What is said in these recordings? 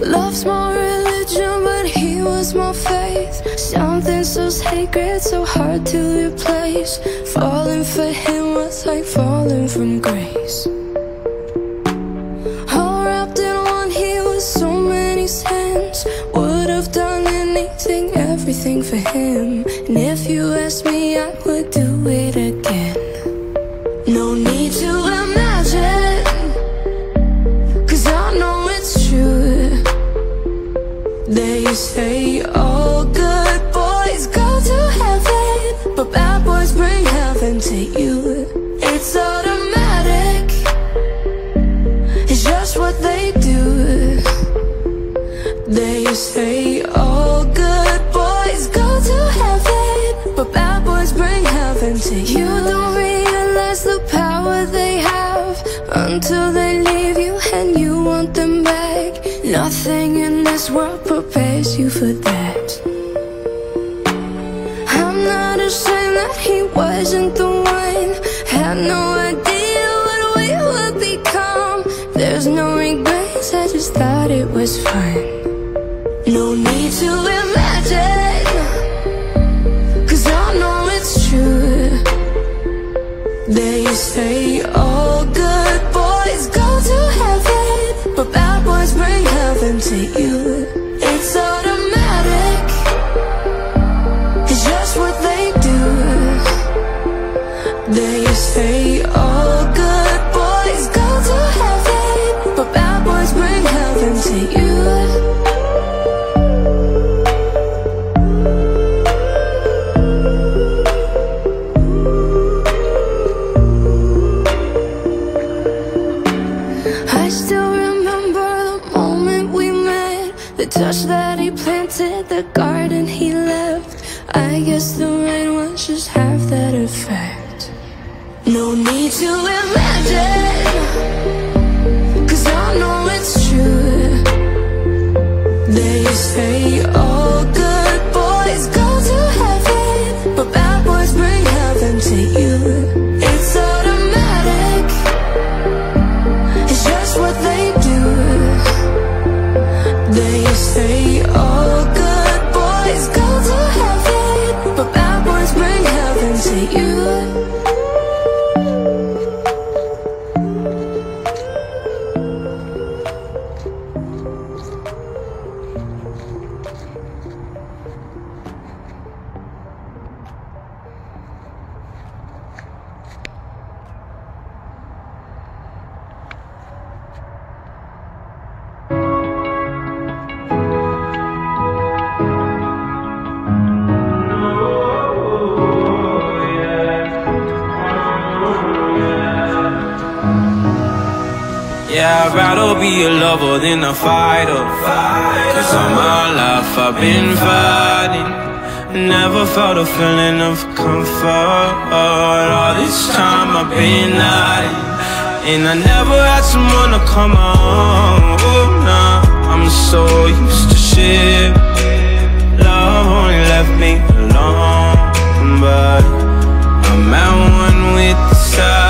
Love's my religion, but he was my faith. Something so sacred, so hard to replace. Falling for him was like falling from grace. For him. And if you ask me, I would do it again. No need to imagine. Cause I know it's true They say all good boys go to heaven But bad boys bring heaven to you It's automatic It's just what they do They say Until they leave you and you want them back. Nothing in this world prepares you for that. I'm not ashamed that he wasn't the one. Had no idea what we would become. There's no regrets, I just thought it was fun. No need to imagine Cause I know it's true. They say planted, the garden he left. I guess the rain was just half that effect. No need to imagine Cause I know it's true. They say Yeah, I'd rather be a lover than a fighter. Cause all my life I've been fighting. Never felt a feeling of comfort. All this time I've been hiding. And I never had someone to come on. Oh, nah, I'm so used to shit. Love only left me alone. But I'm at one with the silence.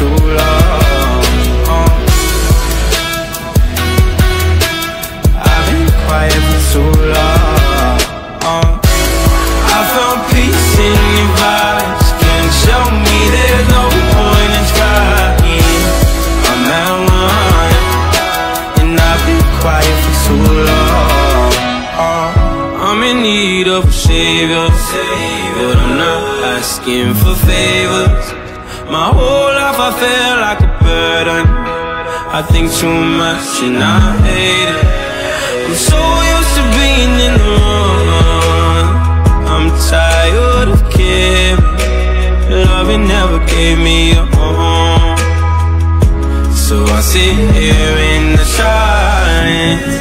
Quiet for too much and I hate it. I'm so used to being in the wrong. I'm tired of caring. Loving never gave me a home So I sit here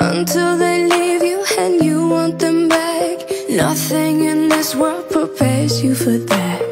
Until they leave you and you want them back. Nothing in this world prepares you for that.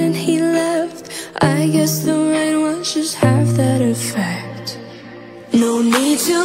and he left. I guess the rain was just half that effect. No need to